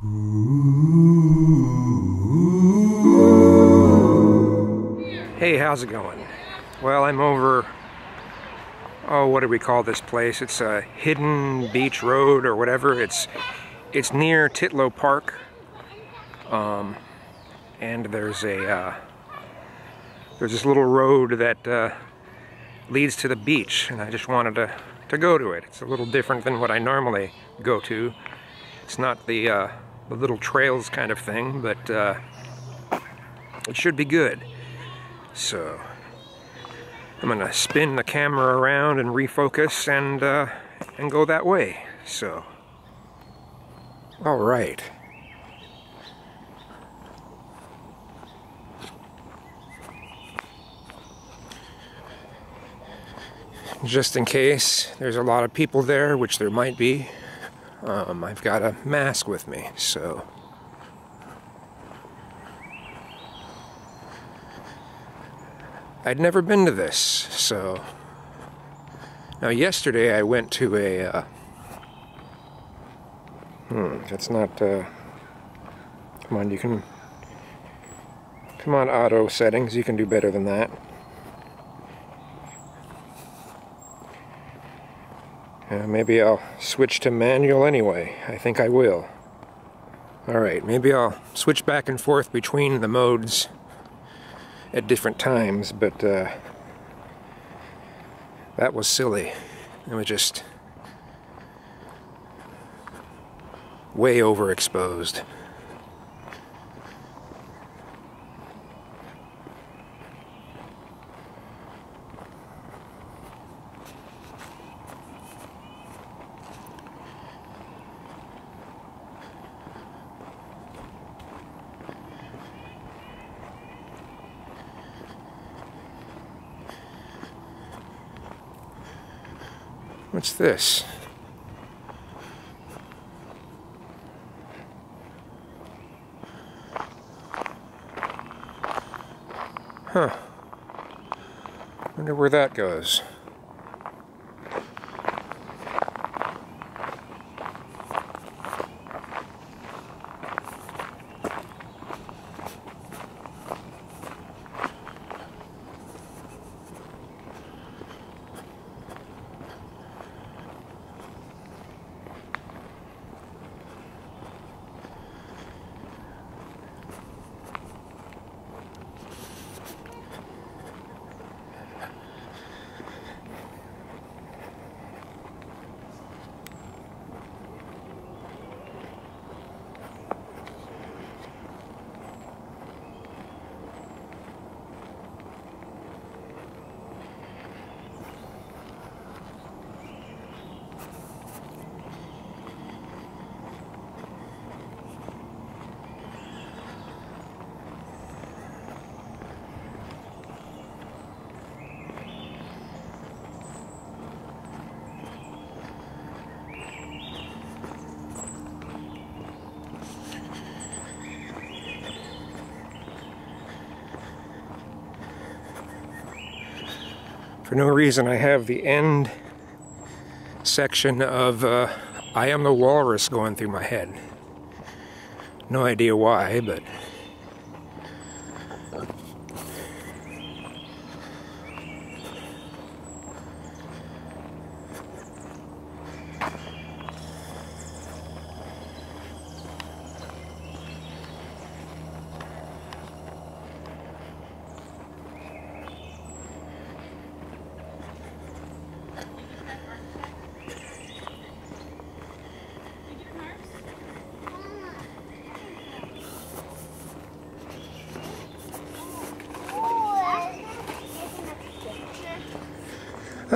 Hey, how's it going? Well, I'm over, oh, what do we call this place? It's a Hidden Beach Road or whatever. It's it's near Titlow Park. Um, and there's a, uh, there's this little road that uh, leads to the beach, and I just wanted to, to go to it. It's a little different than what I normally go to. It's not the, uh, little trails kind of thing, but uh, it should be good. So I'm gonna spin the camera around and refocus and uh, and go that way. So, all right. Just in case there's a lot of people there, which there might be, um, I've got a mask with me, so. I'd never been to this, so. Now, yesterday I went to a. Uh, hmm, that's not. Uh, come on, you can. Come on, auto settings, you can do better than that. Uh, maybe I'll switch to manual anyway. I think I will. Alright, maybe I'll switch back and forth between the modes at different times, but uh, that was silly. It was just way overexposed. What's this? Huh. Wonder where that goes. For no reason, I have the end section of uh, I Am the Walrus going through my head. No idea why, but.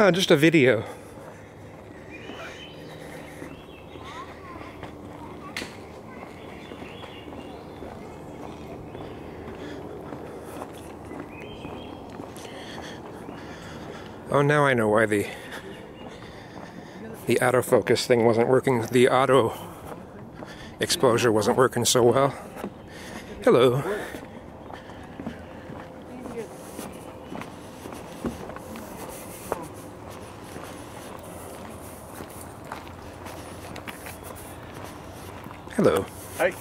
Uh, just a video. Oh, now I know why the the autofocus thing wasn't working. The auto exposure wasn't working so well. Hello. Hey.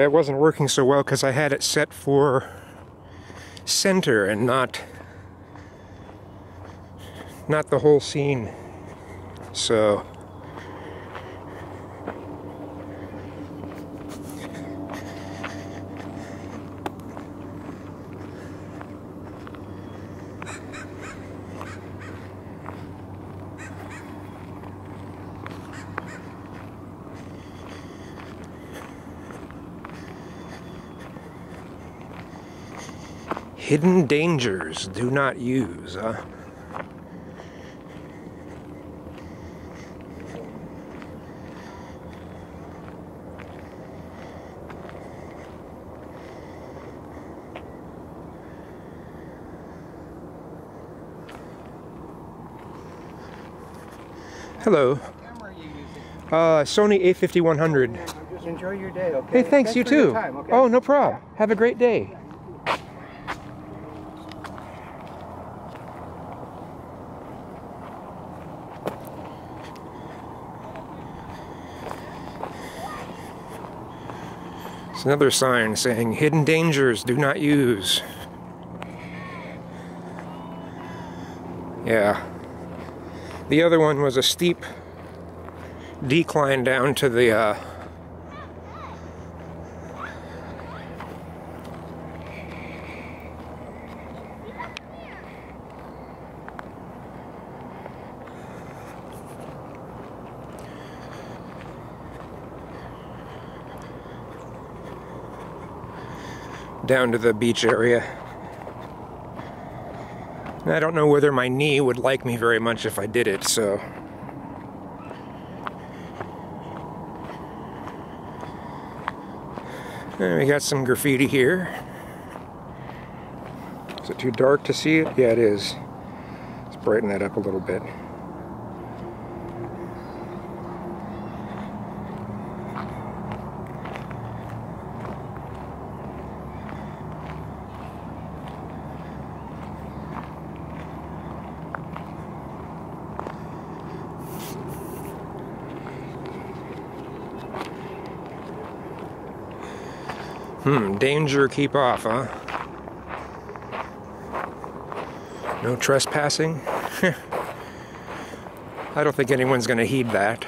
It wasn't working so well because I had it set for center and not not the whole scene. So Hidden dangers do not use, huh? Hello. camera are you using? Uh, Sony A5100. Enjoy your day, okay? Hey, thanks, you for your too. okay? Oh, no problem. Have a great day. Another sign saying hidden dangers do not use. Yeah. The other one was a steep decline down to the uh, down to the beach area. I don't know whether my knee would like me very much if I did it, so. And we got some graffiti here. Is it too dark to see it? Yeah, it is. Let's brighten that up a little bit. Hmm, danger, keep off, huh? No trespassing? I don't think anyone's going to heed that.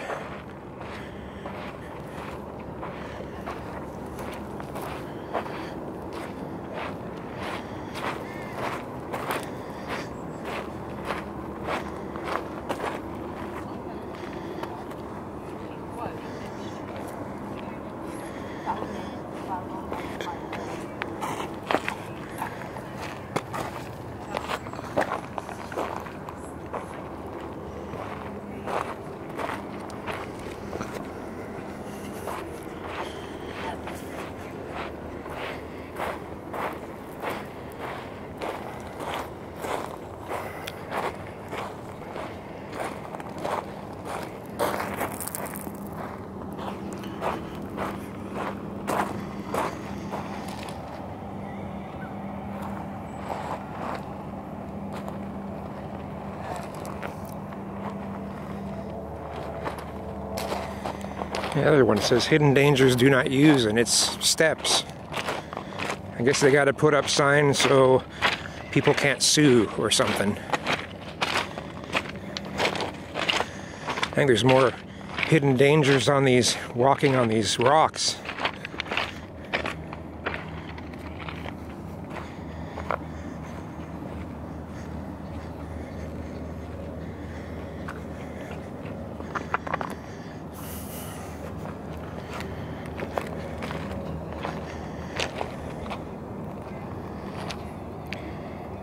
The other one says hidden dangers do not use and it's steps. I guess they got to put up signs so people can't sue or something. I think there's more hidden dangers on these walking on these rocks.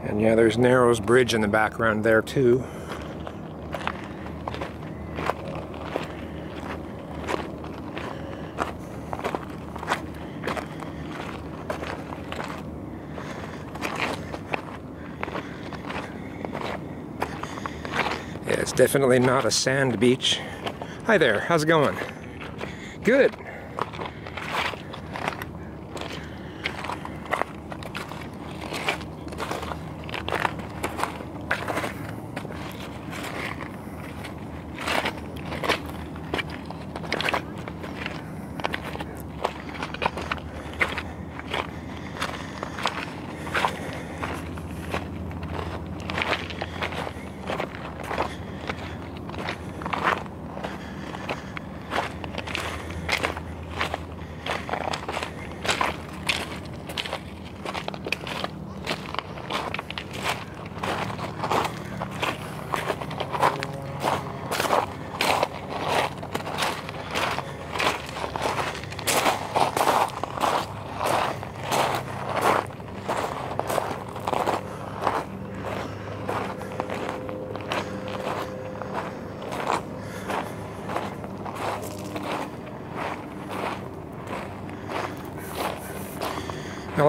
And yeah, there's Narrows Bridge in the background there too. Yeah, it's definitely not a sand beach. Hi there, how's it going? Good.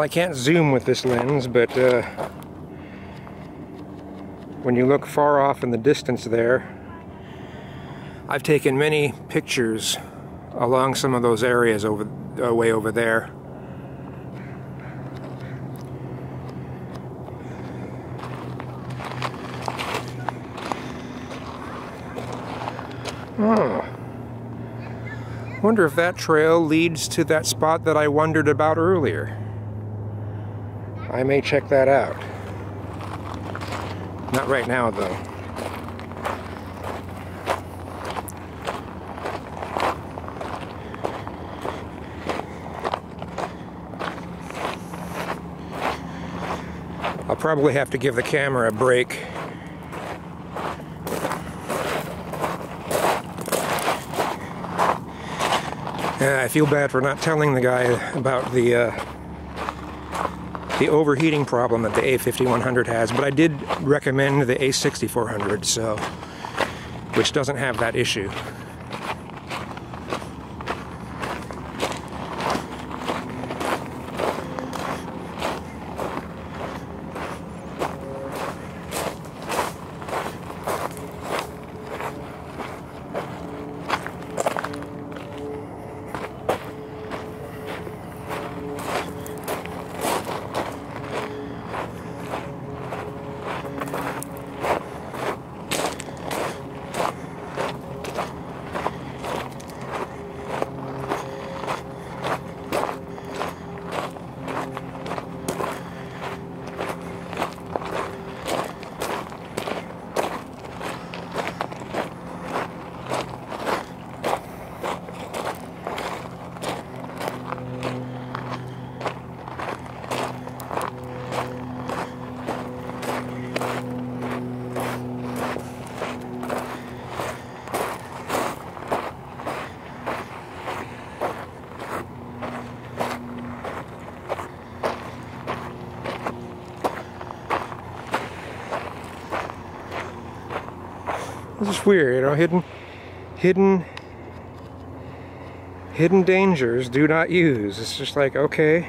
Well, I can't zoom with this lens, but uh, when you look far off in the distance there, I've taken many pictures along some of those areas over uh, way over there. Oh. Wonder if that trail leads to that spot that I wondered about earlier. I may check that out. Not right now, though. I'll probably have to give the camera a break. I feel bad for not telling the guy about the uh, the overheating problem that the A5100 has, but I did recommend the A6400, so which doesn't have that issue. Is weird, you know, hidden, hidden, hidden dangers do not use. It's just like, okay.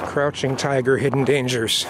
Crouching tiger, hidden dangers.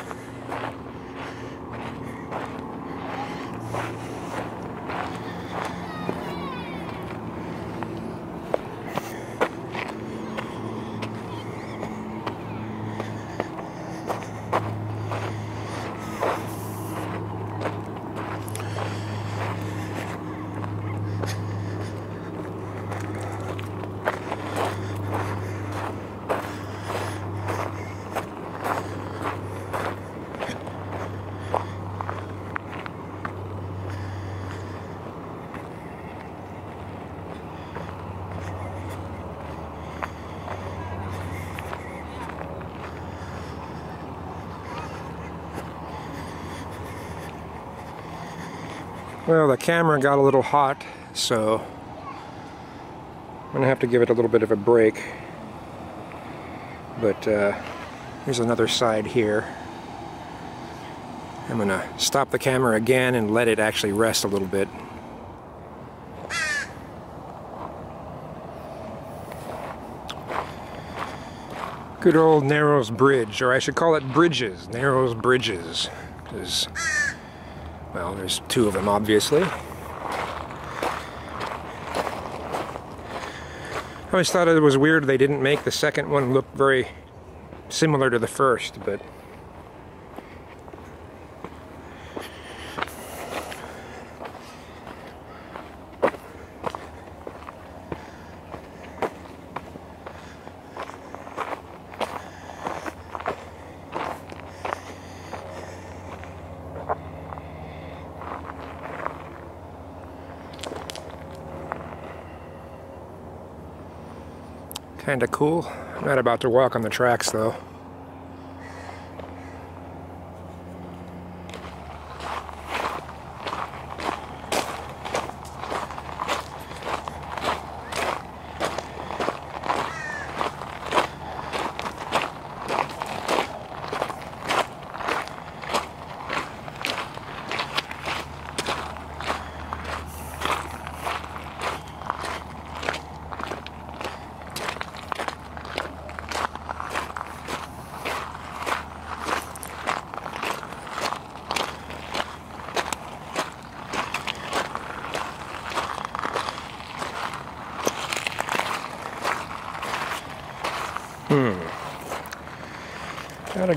Camera got a little hot, so I'm gonna have to give it a little bit of a break. But uh, here's another side here. I'm gonna stop the camera again and let it actually rest a little bit. Good old Narrows Bridge, or I should call it Bridges, Narrows Bridges, because well, there's two of them, obviously. I always thought it was weird they didn't make the second one look very similar to the first, but Kinda cool. I'm not about to walk on the tracks though.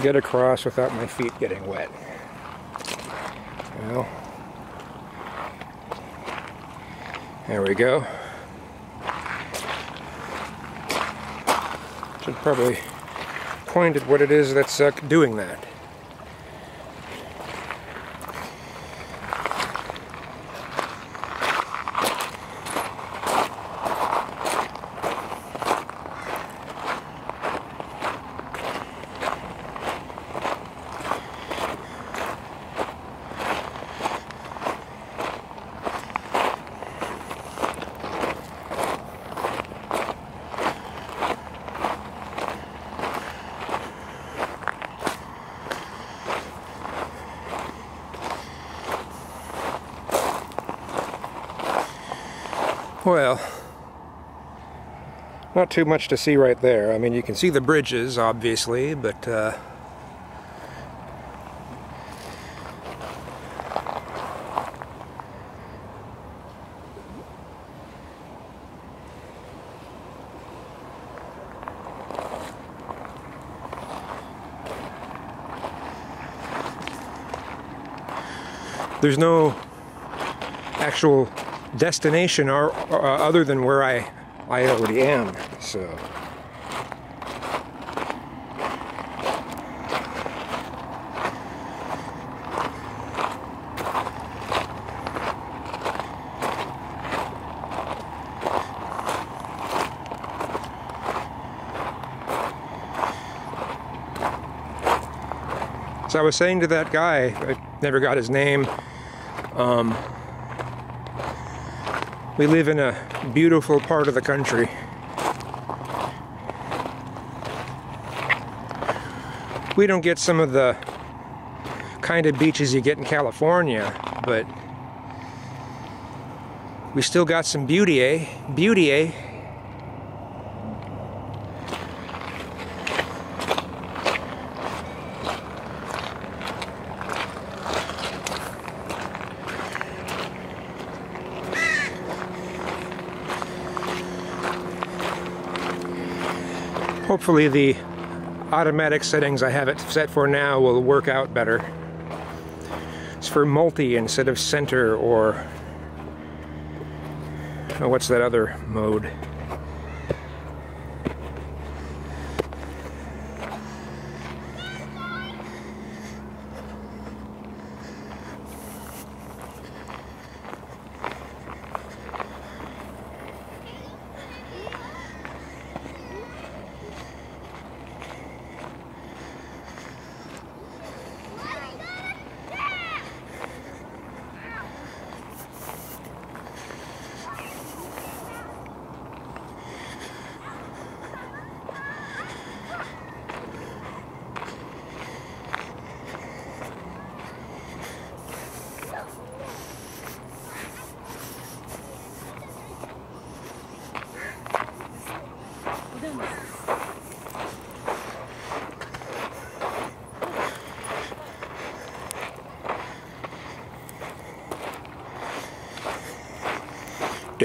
Get across without my feet getting wet. Well, there we go. Should probably point at what it is that's uh, doing that. Well, not too much to see right there. I mean, you can see the bridges, obviously, but uh, there's no actual destination or, uh, other than where I, I already am. So. So I was saying to that guy, I never got his name, um, we live in a beautiful part of the country. We don't get some of the kind of beaches you get in California, but we still got some beauty, eh? Beauty, eh? Hopefully the automatic settings I have it set for now will work out better. It's for multi instead of center or oh, what's that other mode?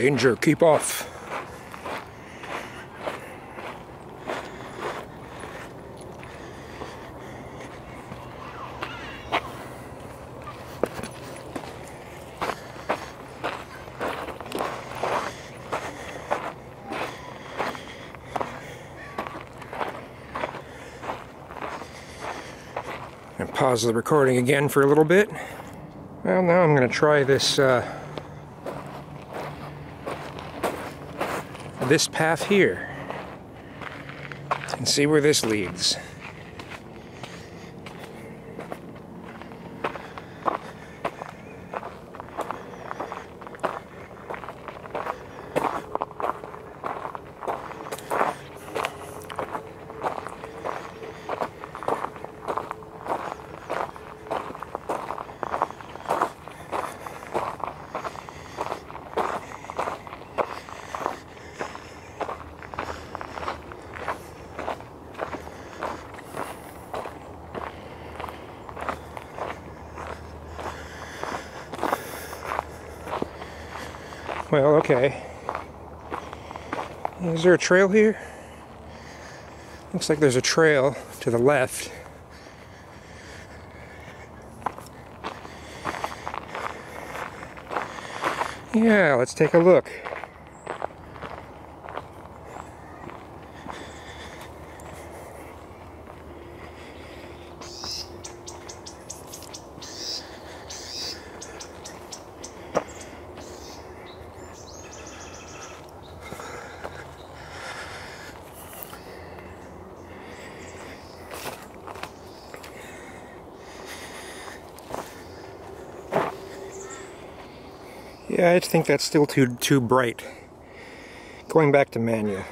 Danger, keep off. And pause the recording again for a little bit. Well, now I'm going to try this uh, this path here and see where this leads. Well, okay. Is there a trail here? Looks like there's a trail to the left. Yeah, let's take a look. Yeah, I just think that's still too too bright. Going back to manual.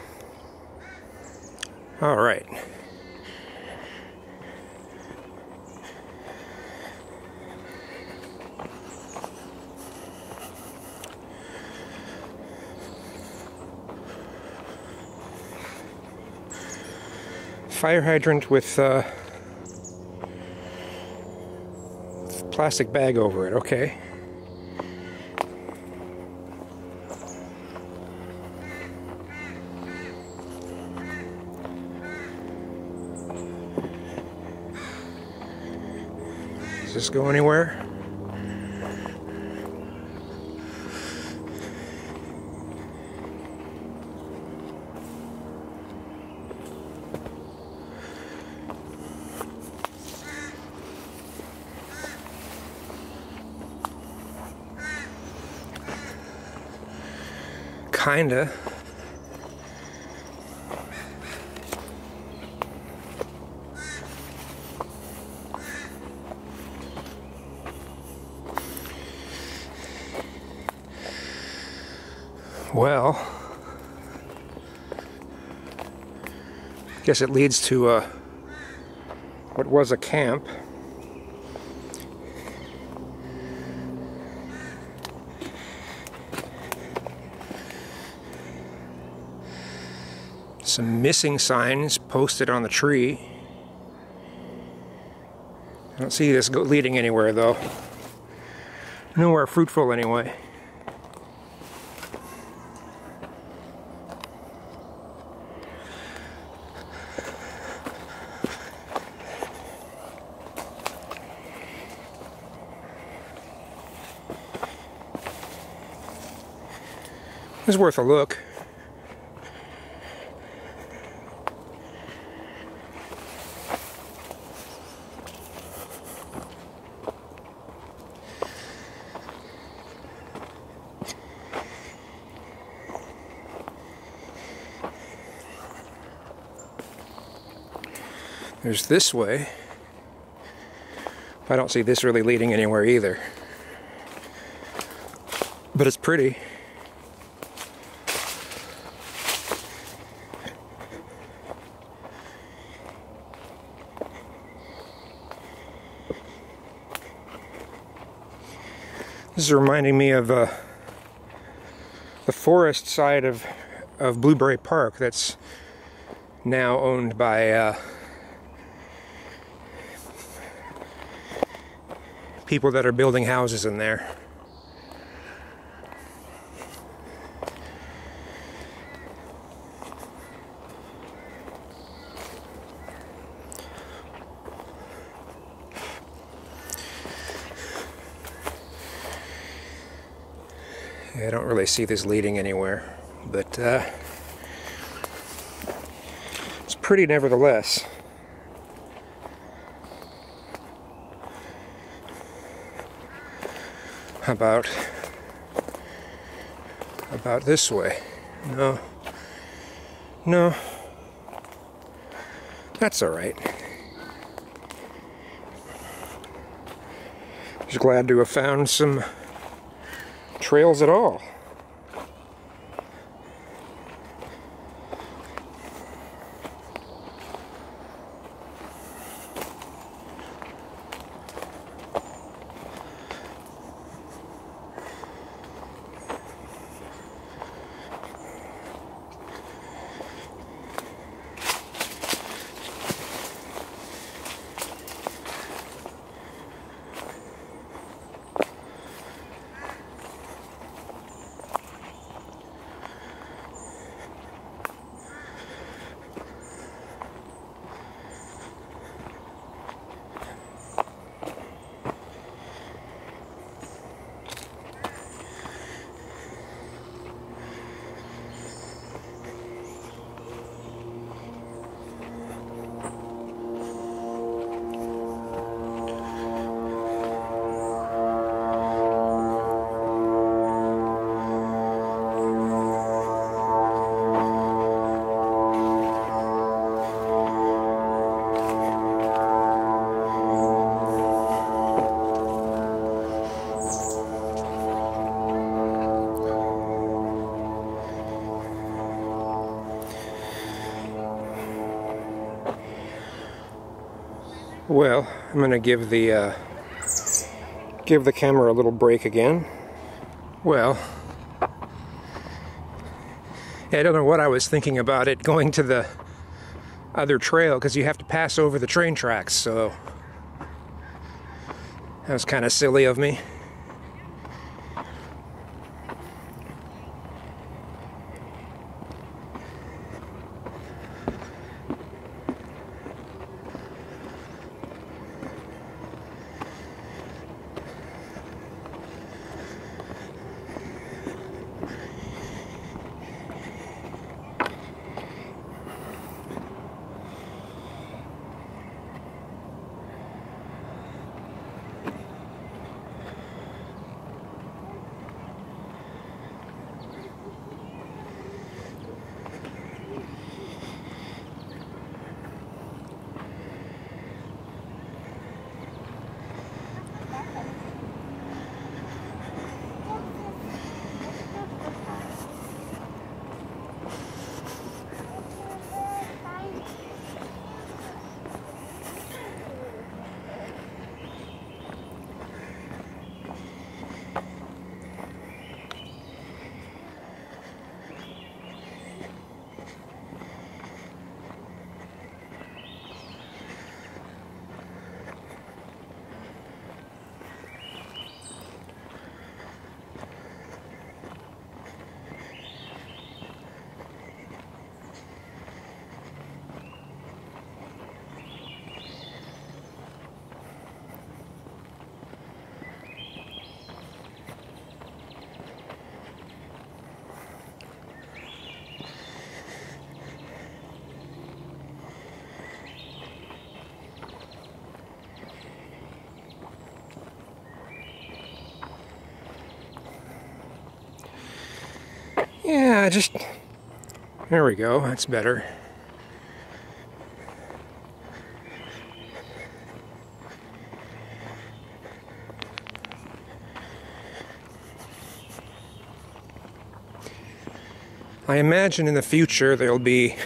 All right. Fire hydrant with uh, plastic bag over it, okay. This go anywhere? Kinda. Well, guess it leads to uh, what was a camp. Some missing signs posted on the tree. I don't see this leading anywhere though. Nowhere fruitful anyway. It's worth a look. There's this way. I don't see this really leading anywhere either. But it's pretty. Reminding me of uh, the forest side of, of Blueberry Park that's now owned by uh, people that are building houses in there. I see this leading anywhere, but uh, it's pretty nevertheless. About about this way? No. No. That's all right. Just glad to have found some trails at all. Well, I'm going to give the uh, give the camera a little break again. Well, I don't know what I was thinking about it going to the other trail because you have to pass over the train tracks, so that was kind of silly of me. Yeah, just... There we go, that's better. I imagine in the future there'll be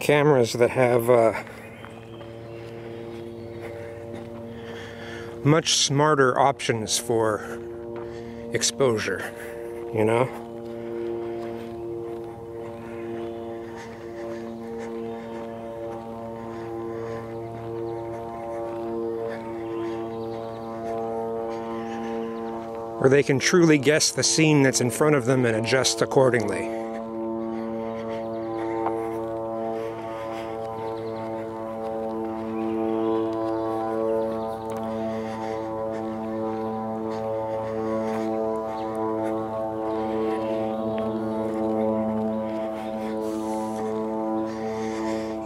cameras that have uh, much smarter options for exposure you know? Or they can truly guess the scene that's in front of them and adjust accordingly.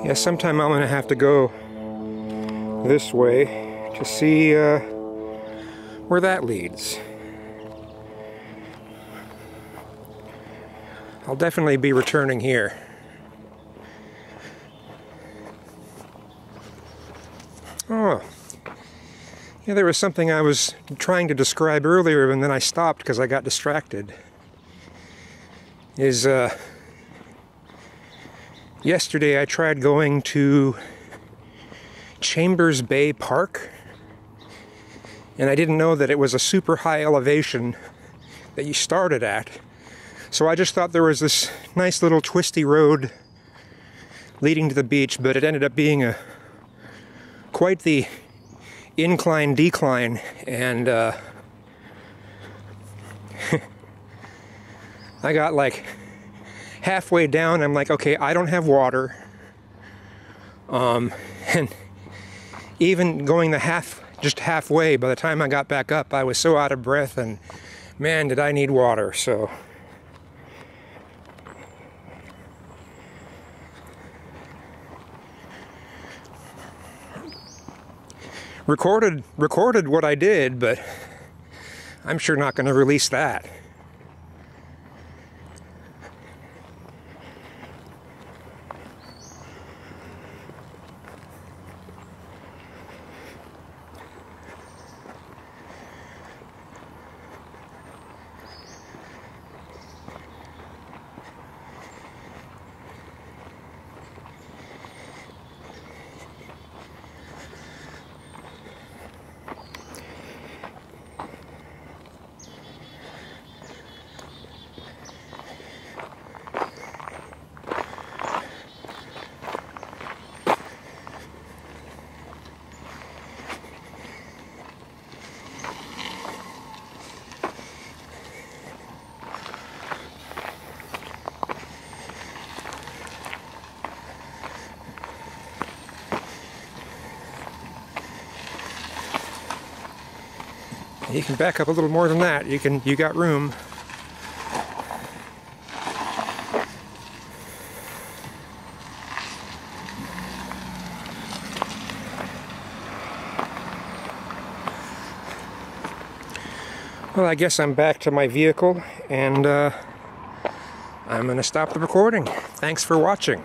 Yeah, sometime I'm going to have to go this way to see uh, where that leads. I'll definitely be returning here. Oh, yeah, there was something I was trying to describe earlier and then I stopped because I got distracted. Is, uh, Yesterday I tried going to Chambers Bay Park and I didn't know that it was a super high elevation that you started at. So I just thought there was this nice little twisty road leading to the beach, but it ended up being a quite the incline decline and uh, I got like halfway down, I'm like, okay, I don't have water. Um, and even going the half, just halfway, by the time I got back up, I was so out of breath, and man, did I need water. So. recorded recorded what I did, but I'm sure not going to release that. You can back up a little more than that. You can you got room. Well, I guess I'm back to my vehicle and uh, I'm going to stop the recording. Thanks for watching.